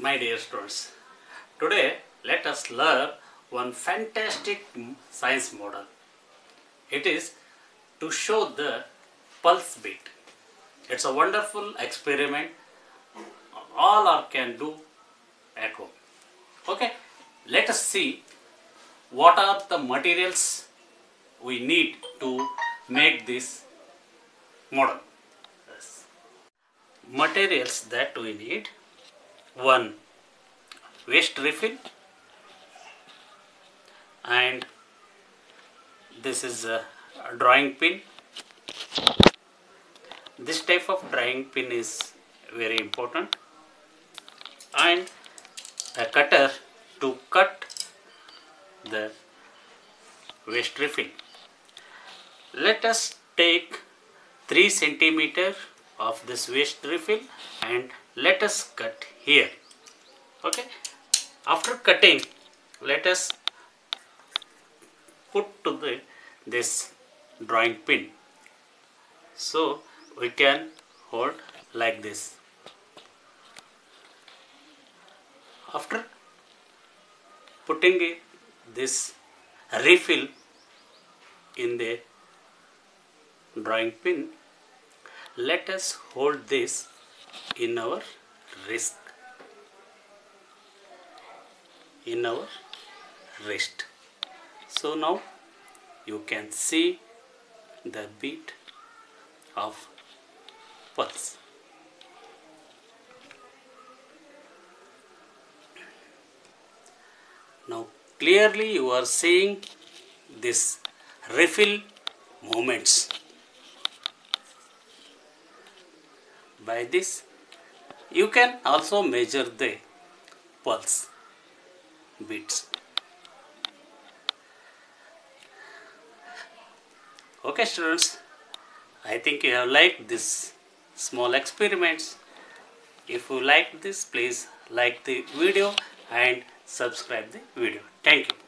My dear students, today let us learn one fantastic science model. It is to show the pulse beat. It's a wonderful experiment. All are can do at home. Okay, let us see what are the materials we need to make this model. Materials that we need one waste refill and this is a drawing pin. This type of drawing pin is very important. And a cutter to cut the waste refill let us take 3 centimeter of this waste refill and let us cut here. Okay? After cutting let us put to the this drawing pin. So we can hold like this. After putting this refill in the drawing pin let us hold this in our wrist in our wrist so now you can see the beat of pulse. Now clearly you are seeing this refill movements by this you can also measure the pulse beats. Okay students i think you have liked this small experiments. If you like this please like the video and subscribe the video. Thank you